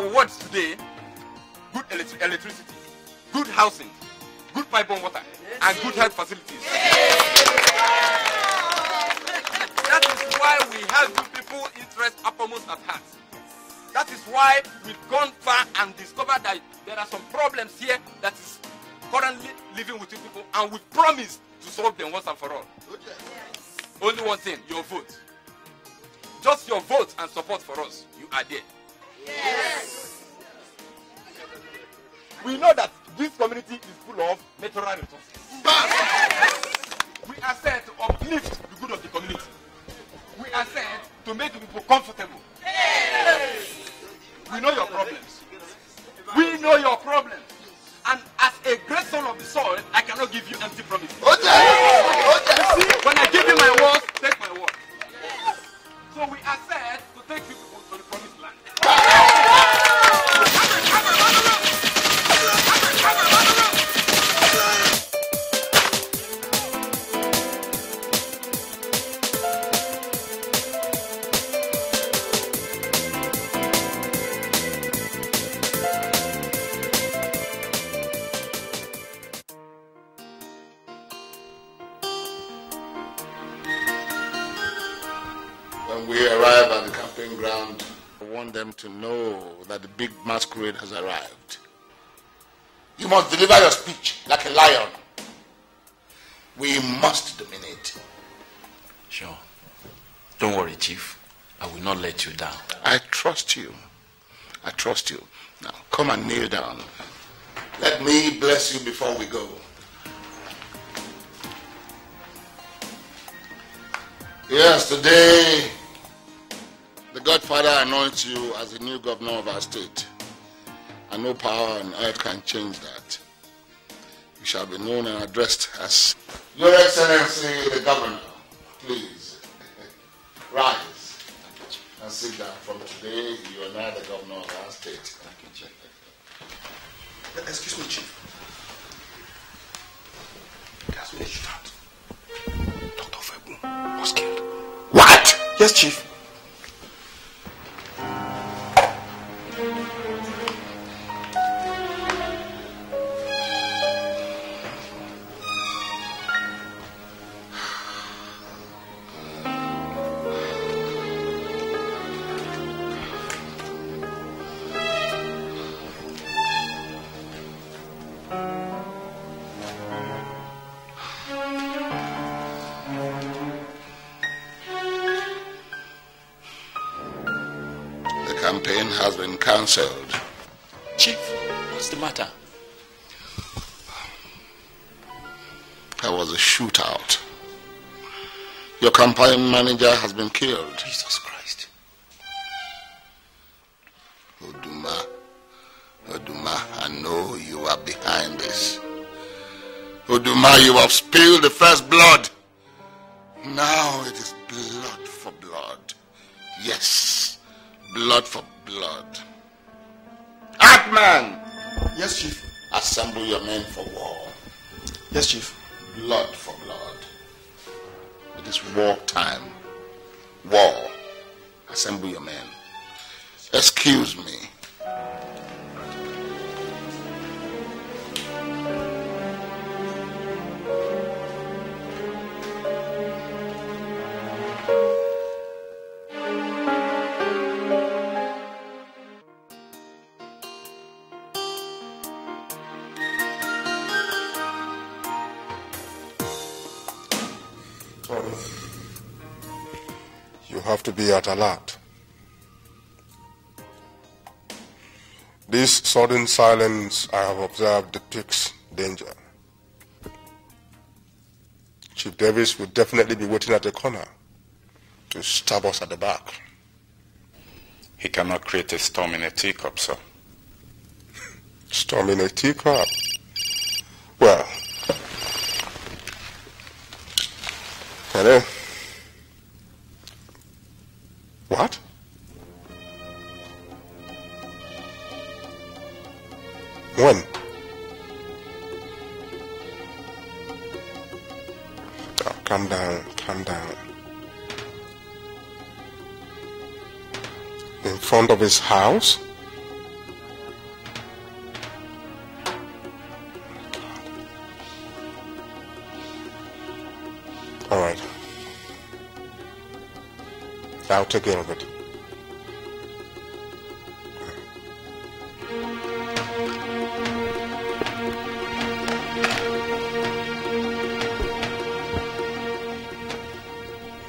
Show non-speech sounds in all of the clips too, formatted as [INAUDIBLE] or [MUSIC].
Words today good electric electricity, good housing, good pipe and water, and good health facilities. That is why we have you people interest uppermost at heart. That is why we've gone far and discovered that there are some problems here that is currently living with you people, and we promise to solve them once and for all. Only one thing, your vote. Just your vote and support for us. You are there. Yes. We know that this community is full of natural resources. we are said to uplift the good of the community. We are said to make people comfortable. We know your problems. We know your problems. And as a great son of the soil, I cannot give you empty promises. You see, when I give you my word, take my word. So we are said to take you people want them to know that the big masquerade has arrived. You must deliver your speech like a lion. We must dominate. Sure. Don't worry, Chief. I will not let you down. I trust you. I trust you. Now, come and kneel down. Let me bless you before we go. Yes, today the Godfather anoints you as the new governor of our state. And no power on earth can change that. You shall be known and addressed as Your Excellency the Governor. Please, [LAUGHS] rise and sit down. From today, you are now the governor of our state. Thank you, Chief. Excuse me, Chief. That's what you thought. Dr. Febu was killed. What? Yes, Chief. Has been cancelled. Chief, what's the matter? There was a shootout. Your campaign manager has been killed. Jesus Christ. Oduma, Oduma, I know you are behind this. Oduma, you have spilled the first blood. Have to be at alert. This sudden silence I have observed depicts danger. Chief Davis will definitely be waiting at the corner to stab us at the back. He cannot create a storm in a teacup, sir. Storm in a teacup. Well, hello. His house? All right. I'll take care of it.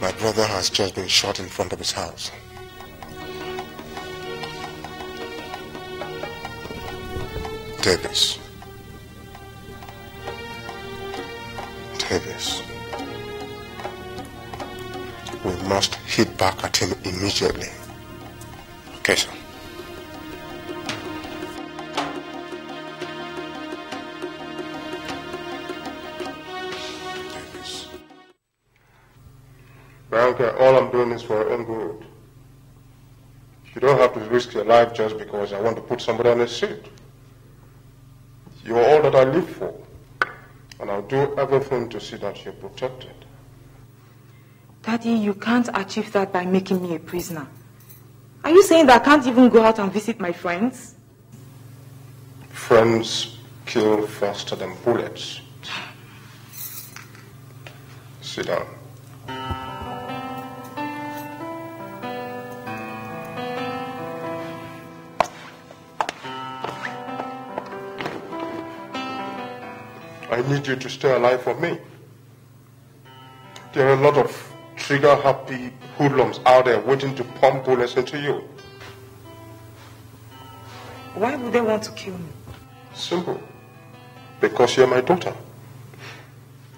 My brother has just been shot in front of his house. Davis. Davis. We must hit back at him immediately. Okay, sir. Davis. Bianca, all I'm doing is for your own good. You don't have to risk your life just because I want to put somebody on a seat. That I live for. And I'll do everything to see that you're protected. Daddy, you can't achieve that by making me a prisoner. Are you saying that I can't even go out and visit my friends? Friends kill faster than bullets. Sit down. I need you to stay alive for me. There are a lot of trigger-happy hoodlums out there waiting to pump bullets into you. Why would they want to kill me? Simple. Because you're my daughter.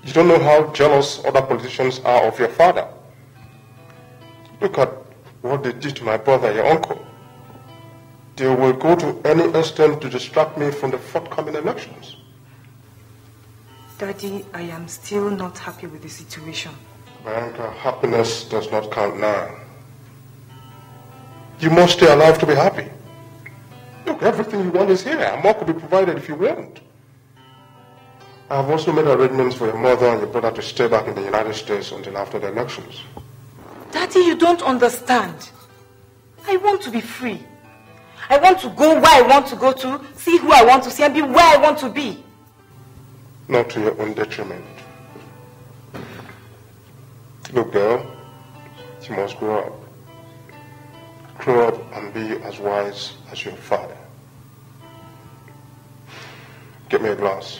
You don't know how jealous other politicians are of your father. Look at what they did to my brother, your uncle. They will go to any extent to distract me from the forthcoming elections. Daddy, I am still not happy with the situation. Bianca, uh, happiness does not count now. You must stay alive to be happy. Look, everything you want is here, and more could be provided if you want. I have also made arrangements for your mother and your brother to stay back in the United States until after the elections. Daddy, you don't understand. I want to be free. I want to go where I want to go to, see who I want to see, and be where I want to be. Not to your own detriment. Look, girl, you must grow up. Grow up and be as wise as your father. Get me a glass.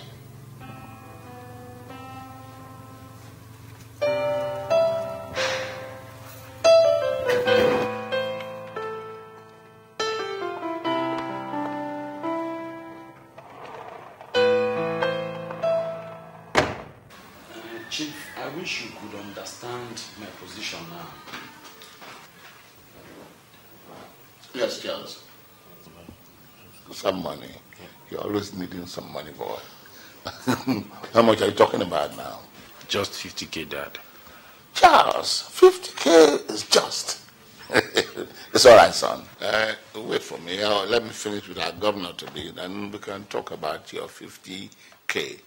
Some money, boy. [LAUGHS] How much are you talking about now? Just 50k, Dad. Charles, 50K is just. [LAUGHS] it's all right, son. Uh, wait for me. Uh, let me finish with our governor today, then we can talk about your 50K.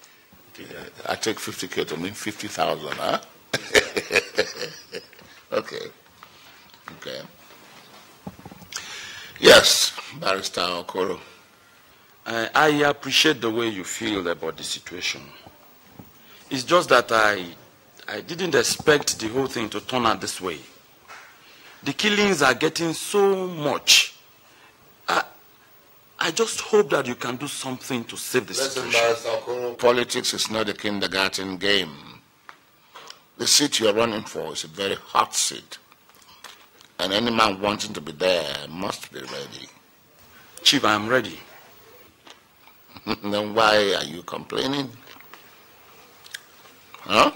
Uh, I take 50K to mean 50,000, huh? [LAUGHS] okay. Okay. Yes, Barrister Okoro. I, I appreciate the way you feel about the situation. It's just that I, I didn't expect the whole thing to turn out this way. The killings are getting so much. I, I just hope that you can do something to save the Listen, situation. Politics is not a kindergarten game. The seat you're running for is a very hot seat. And any man wanting to be there must be ready. Chief, I am ready. [LAUGHS] then why are you complaining? Huh?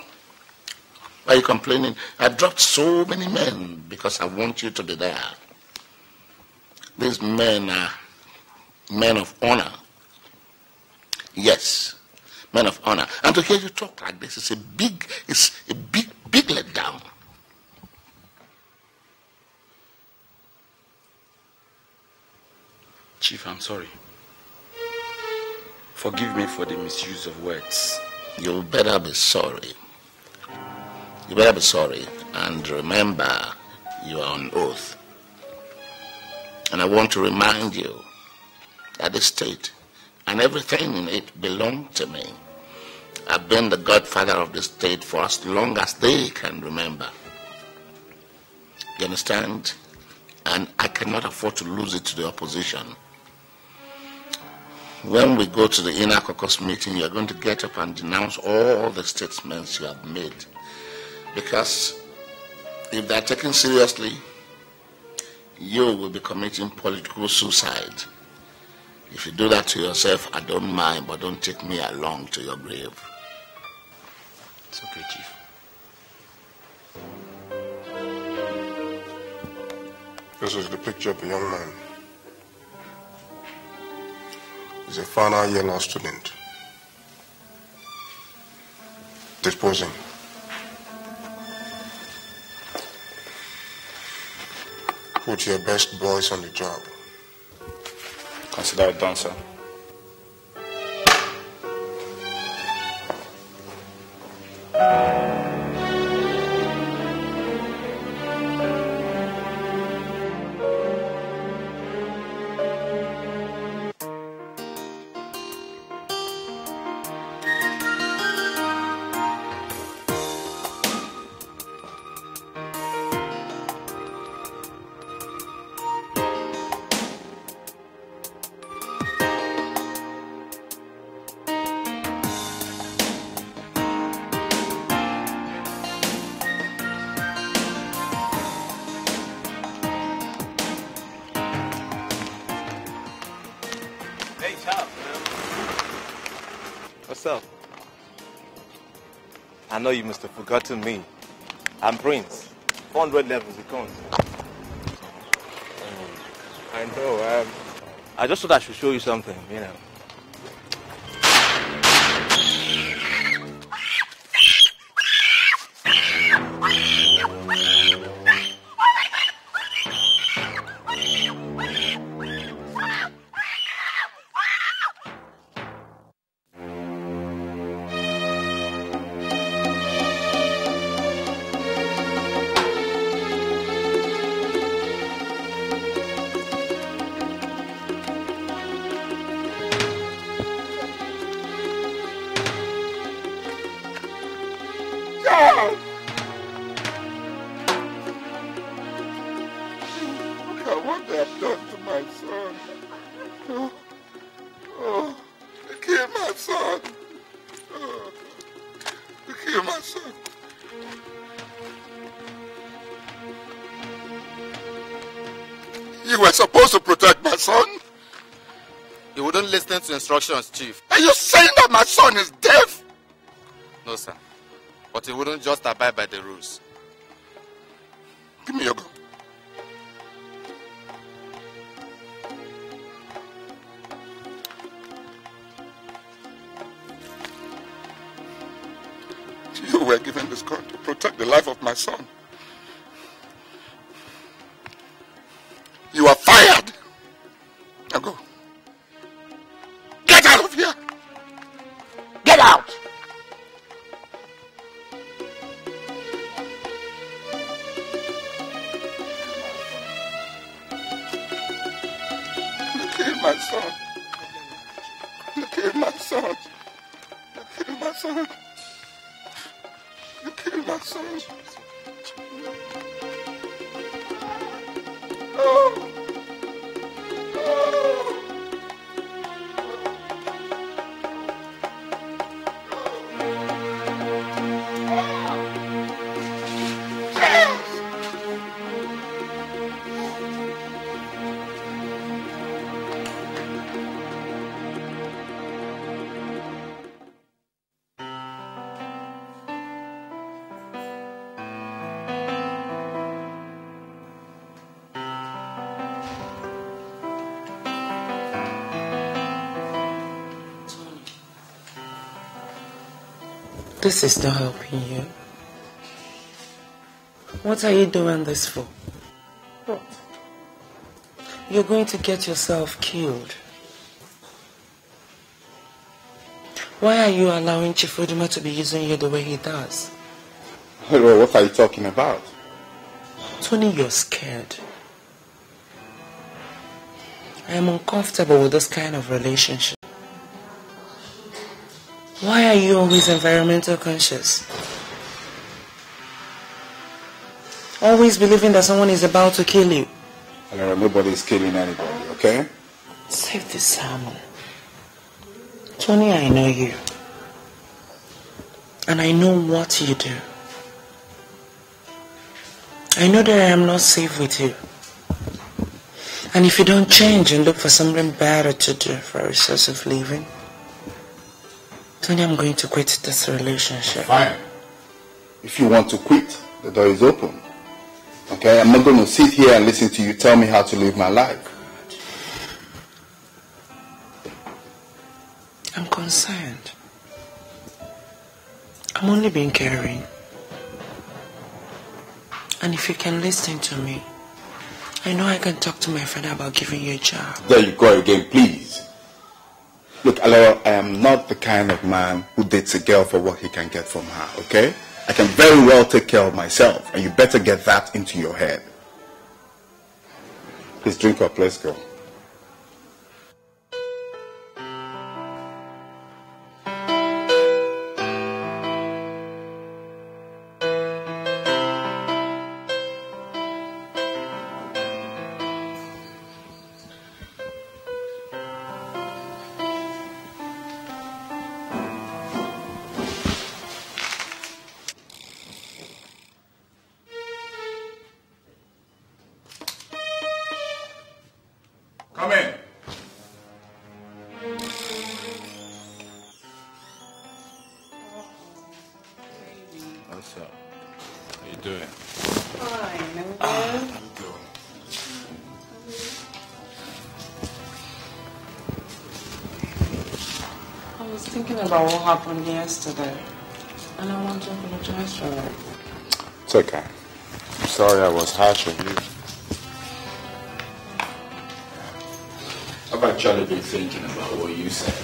Why are you complaining? I dropped so many men because I want you to be there. These men are men of honor. Yes, men of honor. And to hear you talk like this is a big, it's a big, big letdown. Chief, I'm sorry. Forgive me for the misuse of words. You'll better be sorry. You better be sorry and remember you are on oath. And I want to remind you that the state and everything in it belong to me. I've been the godfather of the state for as long as they can remember. You understand? And I cannot afford to lose it to the opposition. When we go to the inner caucus meeting, you're going to get up and denounce all the statements you have made. Because if they're taken seriously, you will be committing political suicide. If you do that to yourself, I don't mind, but don't take me along to your grave. It's okay, Chief. This is the picture of a young man. He's a final year law student. Disposing. Put your best boys on the job. Consider it done, sir. Know you must have forgotten me. I'm Prince. 400 levels it comes. I know. Um, I just thought I should show you something, you know. To instructions, Chief. Are you saying that my son is deaf? No, sir. But he wouldn't just abide by the rules. Give me your gun. You This is not helping you. What are you doing this for? What? You're going to get yourself killed. Why are you allowing Chief Oduma to be using you the way he does? Well, what are you talking about? Tony, you're scared. I am uncomfortable with this kind of relationship. Why are you always environmental conscious? Always believing that someone is about to kill you. Alora, nobody is killing anybody, okay? Save this salmon. Tony, I know you. And I know what you do. I know that I am not safe with you. And if you don't change and look for something better to do for a source of living, Tony, I'm going to quit this relationship. Fine. If you want to quit, the door is open. Okay? I'm not going to sit here and listen to you tell me how to live my life. I'm concerned. I'm only being caring. And if you can listen to me, I know I can talk to my father about giving you a job. There you go again, please. Look, Alora, I am not the kind of man who dates a girl for what he can get from her, okay? I can very well take care of myself, and you better get that into your head. Please drink up, let's go. About what happened yesterday. And I want to apologize for it. It's okay. I'm sorry I was harsh on you. I've actually been thinking about what you said.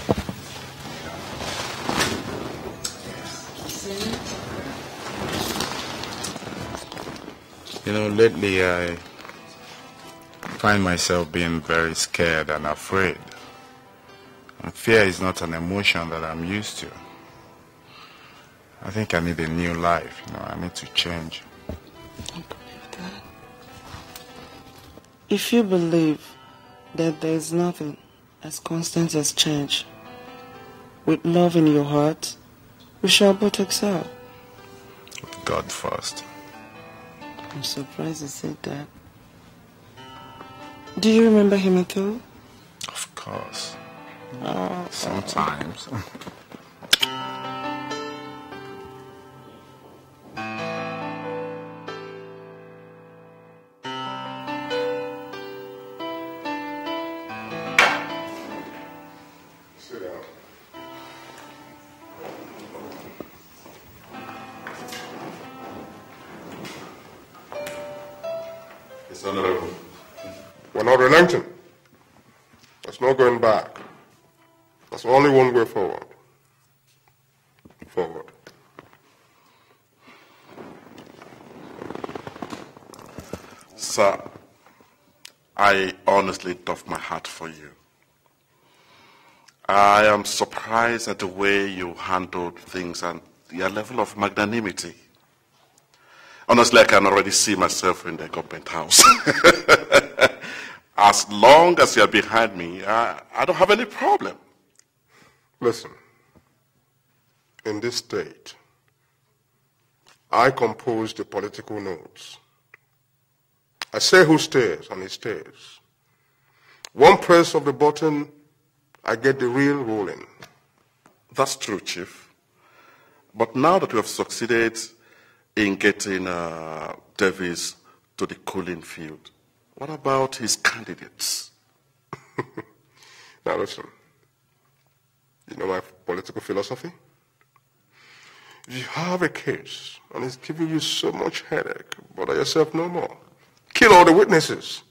You know, lately I find myself being very scared and afraid. Fear is not an emotion that I'm used to. I think I need a new life, you know, I need to change. If you believe that there is nothing as constant as change, with love in your heart, we shall both excel. With God first. I'm surprised you said that. Do you remember him at all? Of course. Oh, Sometimes. Surprised at the way you handled things and your level of magnanimity. Honestly, I can already see myself in the government house. [LAUGHS] as long as you're behind me, I, I don't have any problem. Listen. In this state, I compose the political notes. I say who stays, and he stays. One press of the button, I get the real ruling. That's true, Chief. But now that we have succeeded in getting uh, Davis to the cooling field, what about his candidates? [LAUGHS] Now listen. You know my political philosophy? If you have a case and it's giving you so much headache, bother yourself no more. Kill all the witnesses.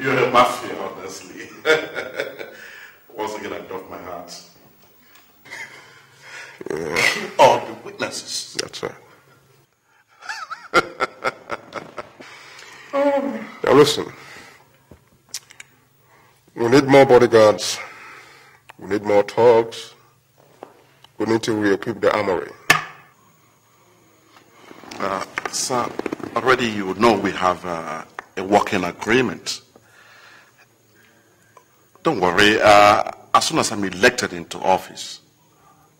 you're a mafia, honestly. [LAUGHS] Once again, I doff my hat. Yeah. All the witnesses. That's right. Now listen. We need more bodyguards. We need more thugs. We need to reequip the armory. Uh, sir, already you know we have uh, a working agreement don't worry. Uh, as soon as I'm elected into office,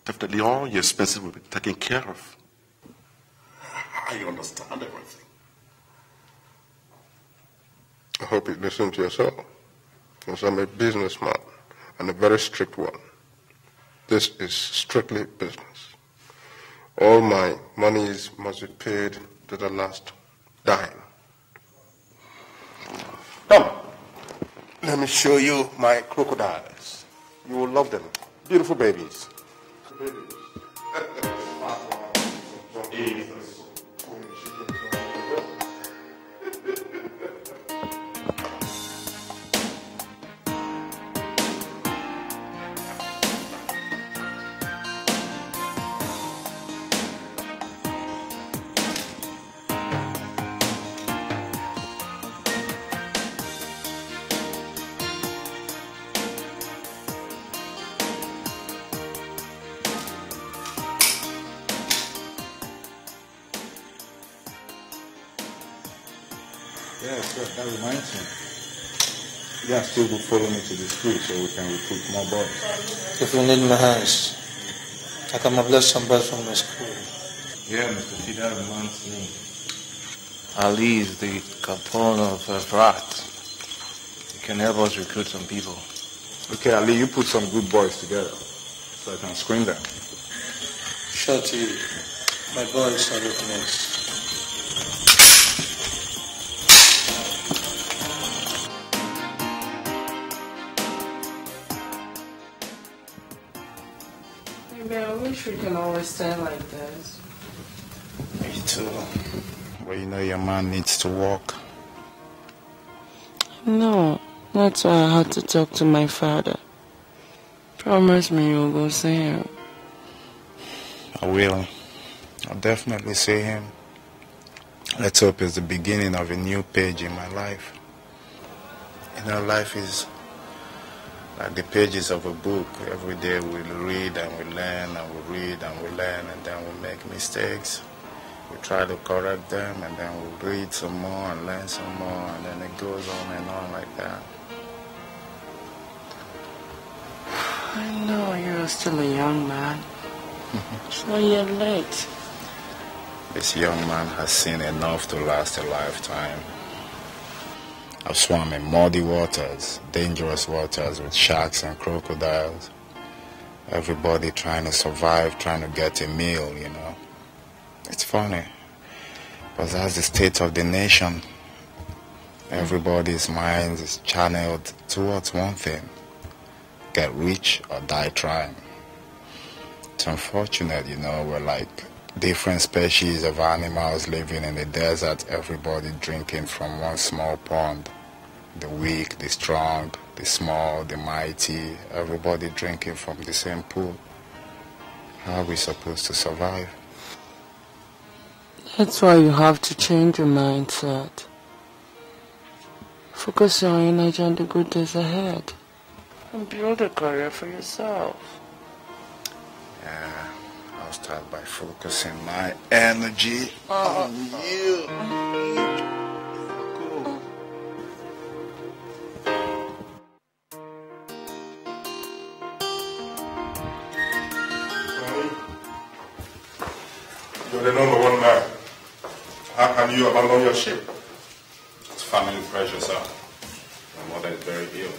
definitely all your expenses will be taken care of. I understand everything. I hope you listen to yourself. Because I'm a businessman and a very strict one. This is strictly business. All my monies must be paid to the last dime. Come, let me show you my crocodiles. You will love them. Beautiful babies. Yeah, [LAUGHS] sure. That reminds me. You guys still will follow me to the school so we can recruit more boys. If you need my hands, I can mobilize some boys from the school. Yeah, Mr. T, that reminds me. Ali is the Capone of uh, Vrat. He can help us recruit some people. Okay, Ali, you put some good boys together so I can screen them. Sure to you. My boys are looking next. Maybe I wish we can always stand like this. Me too. Well, you know your man needs to walk. No, that's why I had to talk to my father. Promise me you'll go see him. I will. I'll definitely see him. Let's hope it's the beginning of a new page in my life. You know, life is like the pages of a book. Every day we read and we learn and we read and we learn and then we make mistakes. We try to correct them and then we read some more and learn some more and then it goes on and on like that. I know you're still a young man. [LAUGHS] so you're late. This young man has seen enough to last a lifetime. I've swum in muddy waters, dangerous waters with sharks and crocodiles. Everybody trying to survive, trying to get a meal, you know. It's funny, but that's the state of the nation. Everybody's mind is channeled towards one thing get rich or die trying. It's unfortunate, you know, we're like different species of animals living in the desert, everybody drinking from one small pond. The weak, the strong, the small, the mighty, everybody drinking from the same pool. How are we supposed to survive? That's why you have to change your mindset. Focus your energy on the good days ahead. And build a career for yourself. Yeah, start by focusing my energy uh, uh, oh, uh. on you. You're the number one man. How can you abandon your ship? It's family pressure, sir. My mother is very ill.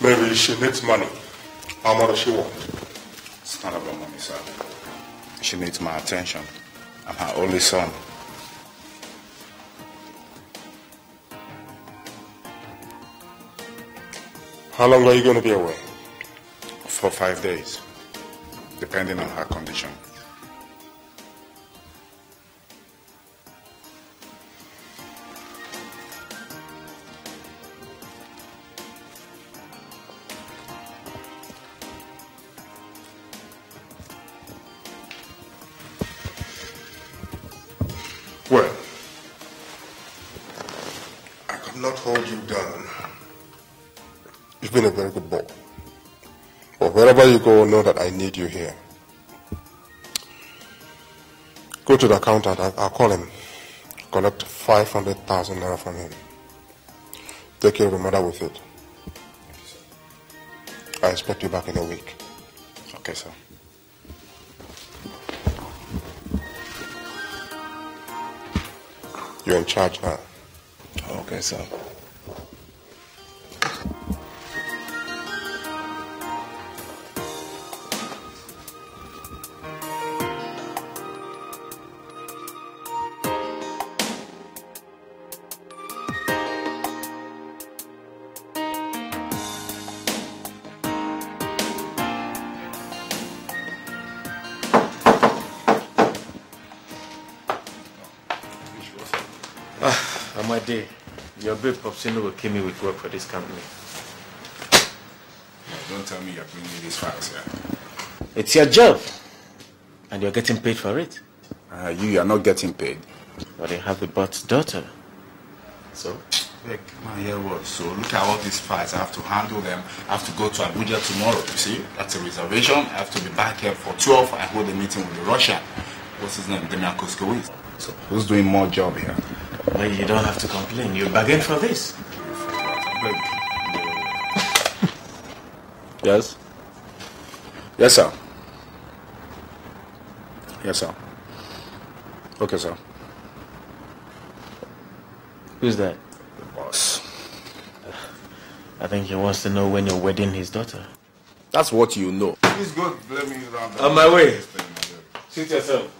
Maybe she needs money. How much does she want? She needs my attention. I'm her only son. How long are you going to be away? For five days, depending on her condition. Will not hold you down. You've been a very good boy. But wherever you go, know that I need you here. Go to the accountant. I'll, call him. Collect 500,000 naira from him. Take care of the mother with it. I expect you back in a week. Okay, sir. You're in charge now. Okay, sir. Your babe Popsino will kill me with work for this company. Don't tell me you're bringing these files here. It's your job, and you're getting paid for it. Uh, you are not getting paid. But you have the boss's daughter. So? Look, my hear what? So look at all these files. I have to handle them. I have to go to Abuja tomorrow. You see, that's a reservation. I have to be back here for 12. I hold a meeting with the Russian. What's his name? Demian Koskowitz. So who's doing more job here? Well, you don't have to complain. You bargained for this. [LAUGHS] Yes? Yes, sir. Yes, sir. Okay, sir. Who's that? The boss. I think he wants to know when you're wedding his daughter. That's what you know. Please go. Let me On my way. Sit yourself.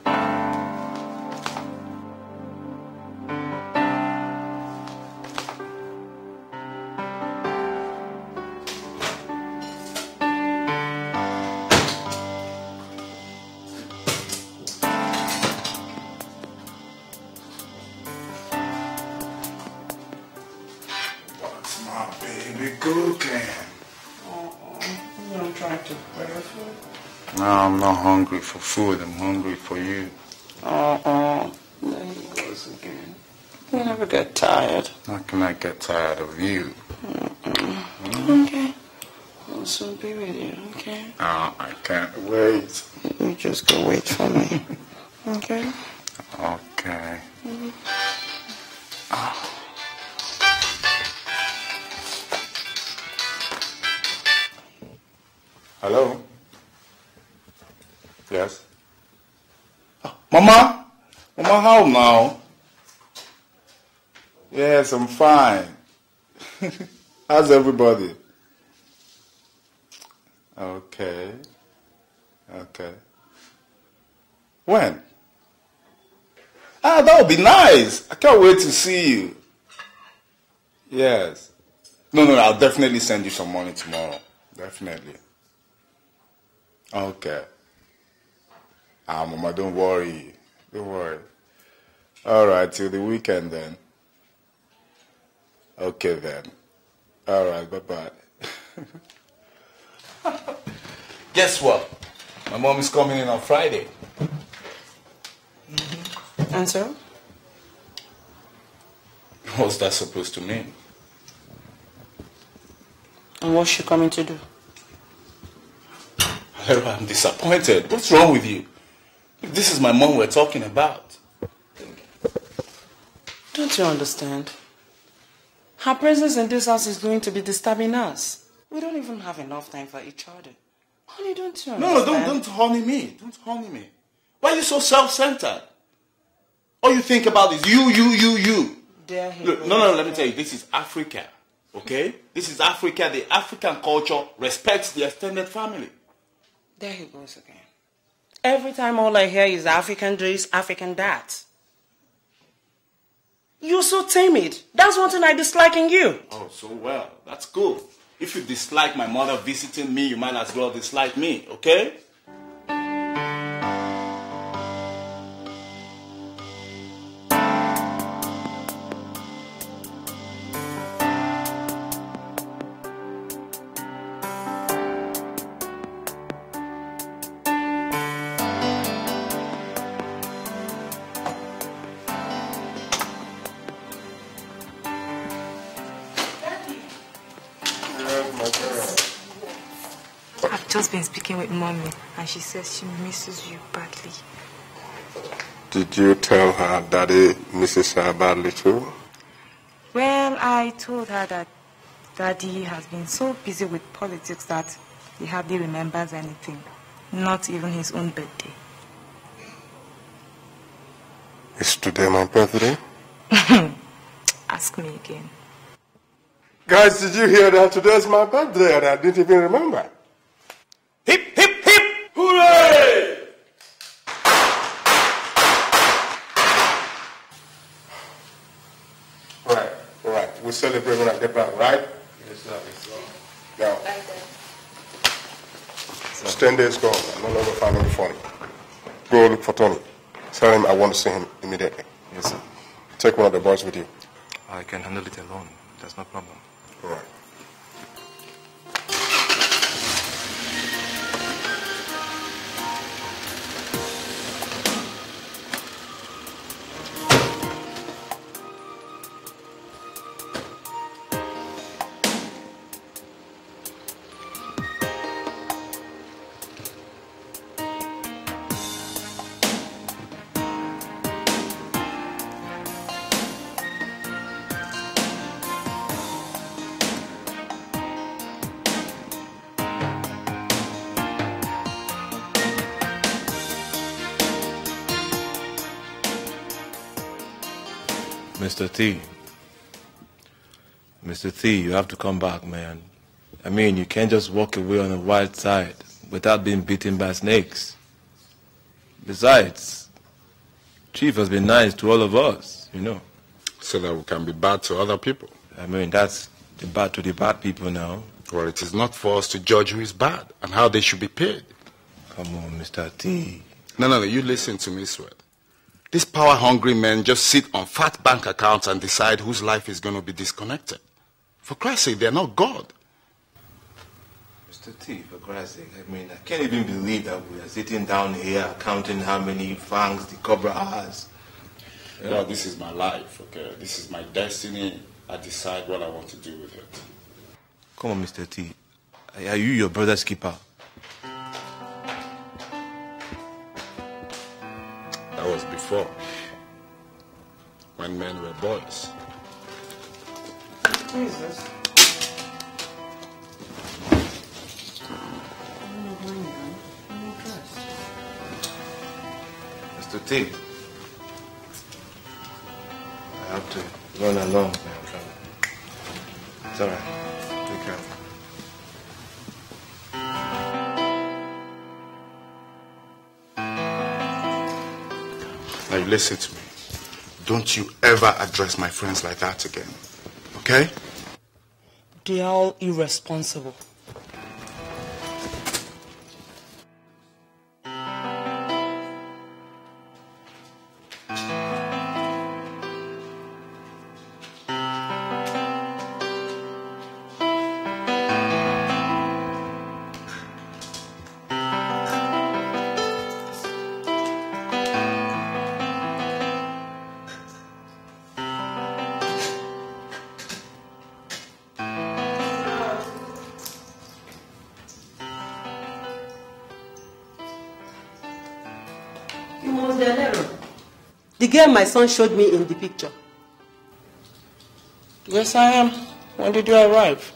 For food. I'm hungry for you. Uh-uh. There he goes again. You never get tired. How can I get tired of you? Okay. I'll soon be with you, okay? Oh, I can't wait. You just go wait for me. [LAUGHS] Okay? Okay. Mama, how now? Yes, I'm fine. [LAUGHS] How's everybody? Okay. Okay. When? Ah, that would be nice. I can't wait to see you. Yes. No, no, I'll definitely send you some money tomorrow. Definitely. Okay. Ah, Mama, don't worry. Don't worry. All right, till the weekend then. Okay then. All right, bye-bye. [LAUGHS] Guess what? My mom is coming in on Friday. Mm-hmm. And so? What's that supposed to mean? And what's she coming to do? I'm disappointed. What's wrong with you? This is my mom we're talking about. Don't you understand? Her presence in this house is going to be disturbing us. We don't even have enough time for each other. Honey, don't you understand? no, don't, don't honey me. Don't honey me. Why are you so self-centered? All you think about is you, you, you, you. There he Look, goes. no, no, let me tell you, this is Africa. Okay? This is Africa. The African culture respects the extended family. There he goes again. Every time all I hear is African this, African that. You're so timid. That's one thing I dislike in you. Oh, so well. That's cool. If you dislike my mother visiting me, you might as well dislike me, okay? Just been speaking with mommy and she says she misses you badly. Did you tell her daddy misses her badly too? Well, I told her that daddy has been so busy with politics that he hardly remembers anything, not even his own birthday. Is today my birthday? [LAUGHS] Ask me again. Guys, did you hear that today's my birthday and I didn't even remember? Hip, hip, hip! Hooray! Right, right. We're celebrating when I get back, right? Yes, sir. Now, it's 10 days gone. I'm no longer finding the phone. Go look for Tony. Tell him I want to see him immediately. Yes, sir. Take one of the boys with you. I can handle it alone. That's no problem. All right. Mr. T. Mr. T, you have to come back, man. I mean, you can't just walk away on the wild side without being bitten by snakes. Besides, Chief has been nice to all of us, you know. So that we can be bad to other people. I mean, that's the bad to the bad people now. Well, it is not for us to judge who is bad and how they should be paid. Come on, Mr. T. No, no, no, you listen to me, Sweat. These power-hungry men just sit on fat bank accounts and decide whose life is going to be disconnected. For Christ's sake, they're not God. Mr. T, for Christ's sake, I mean, I can't even believe that we are sitting down here counting how many fangs the cobra has. Yeah, this is my life, okay? This is my destiny. I decide what I want to do with it. Come on, Mr. T. Are you your brother's keeper? That was before. When men were boys. Who is this? Mr. T. I have to run along. It's all right. Take care. Now, you listen to me. Don't you ever address my friends like that again. Okay? They are all irresponsible. The girl my son showed me in the picture. Yes, I am. When did you arrive?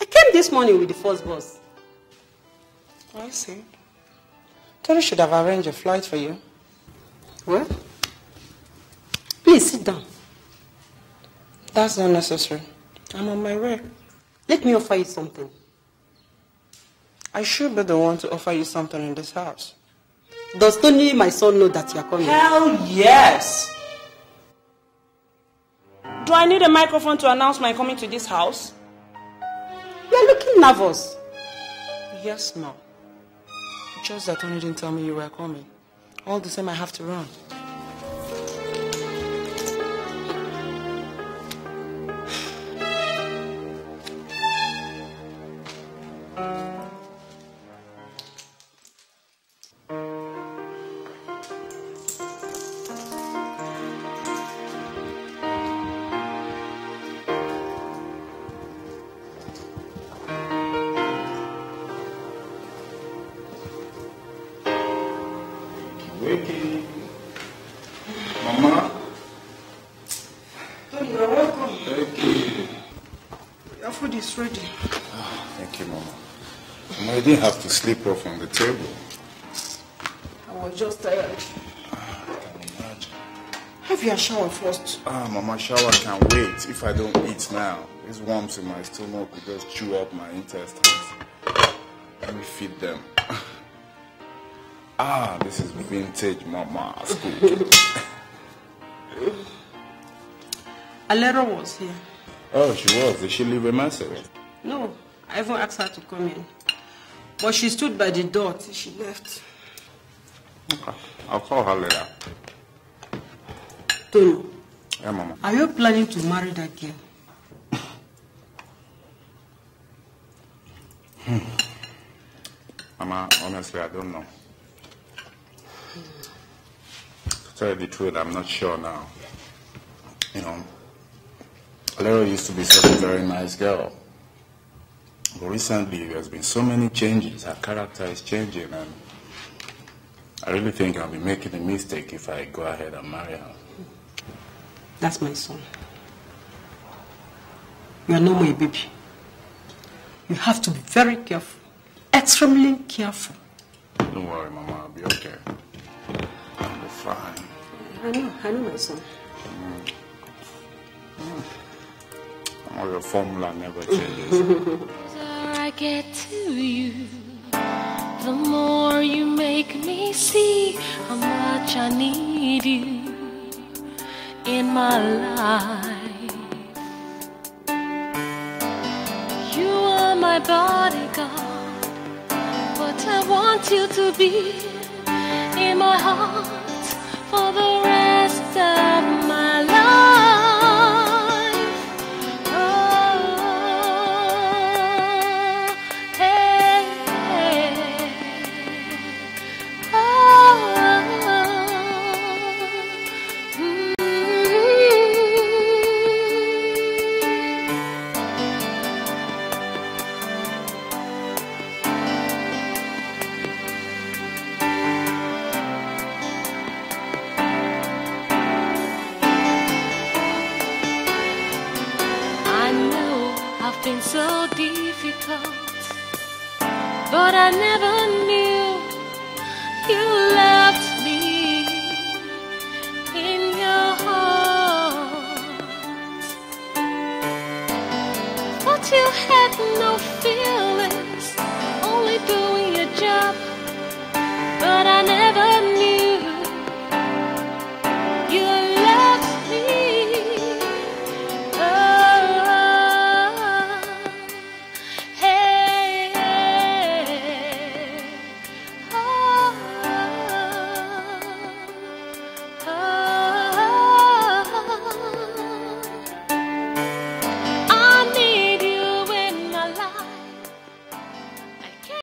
I came this morning with the first bus. I see. Tony should have arranged a flight for you. Well, please sit down. That's not necessary. I'm on my way. Let me offer you something. I should be the one to offer you something in this house. Does Tony, my son, know that you are coming? Hell yes! Do I need a microphone to announce my coming to this house? You are looking nervous. Yes, no. Just that Tony didn't tell me you were coming. All the same, I have to run. Your food is ready. Thank you, Mama. Mama, you didn't have to sleep off on the table. I was just tired. Have your shower first. Ah, Mama, shower can wait if I don't eat now. These worms in my stomach will just chew up my intestines. Let me feed them. Ah, this is vintage Mama cooking. [LAUGHS] Alero was here. Oh, she was. Did she leave a message? No, I even asked her to come in. But she stood by the door till she left. Okay. I'll call her later. Tony, Yeah, Mama. are you planning to marry that girl? Hmm. Mama, honestly, I don't know. To tell you the truth, I'm not sure now. You know, Alero used to be such a very nice girl. But recently, there's been so many changes. Her character is changing, and I really think I'll be making a mistake if I go ahead and marry her. That's my son. You are no more a baby. You have to be very careful. Extremely careful. Don't worry, Mama, I'll be okay. I'll be fine. I know, I know my son. Mm. Mm. Mama, your formula never changes. [LAUGHS] I get to you, the more you make me see how much I need you in my life. You are my bodyguard, but I want you to be in my heart for the rest of my